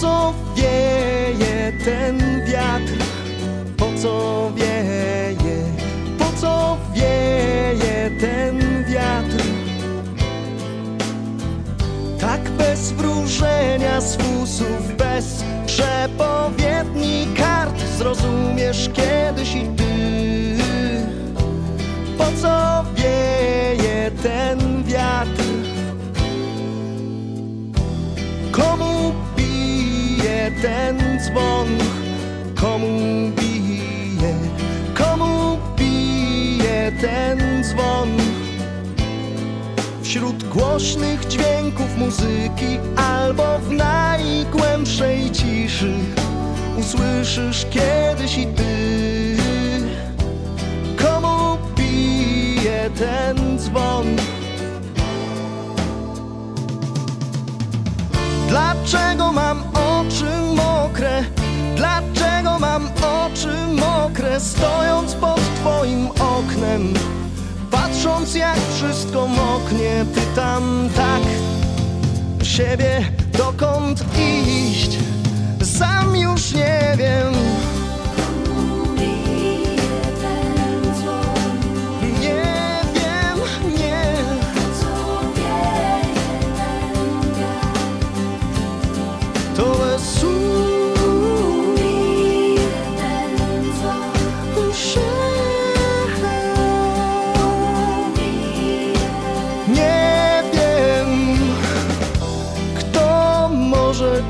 co wieje ten wiatr? Po co wieje? Po co wieje ten wiatr? Tak bez wróżenia z fusów ten dzwon? Komu bije? Komu bije ten dzwon? Wśród głośnych dźwięków muzyki Albo w najgłębszej ciszy Usłyszysz kiedyś i ty Komu bije ten dzwon Dlaczego mam oczy mokre? Dlaczego mam oczy mokre? Stojąc pod twoim oknem Patrząc jak wszystko moknie Pytam tak siebie dokąd iść Sam już nie wiem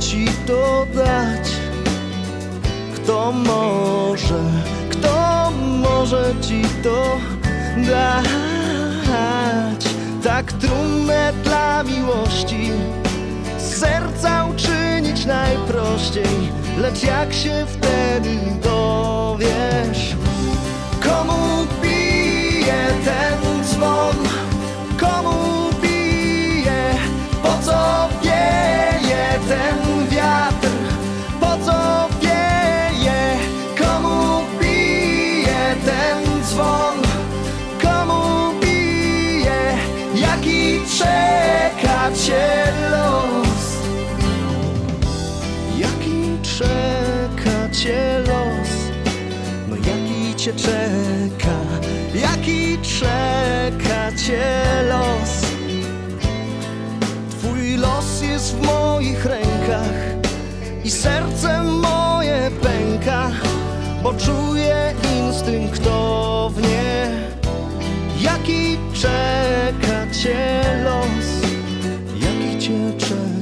ci to dać. Kto może, kto może ci to dać? Tak trudne dla miłości, serca uczynić najprościej. Lecz jak się wtedy dowiesz, wiatr? Po co wieje? Komu bije ten dzwon? Komu bije? Jaki czeka cię los? Jaki czeka cię los? No jaki cię czeka? Jaki czeka cię los? Los jest w moich rękach rękach i serce moje pęka, bo czuję instynktownie, jaki czeka cię los, jaki cię czeka.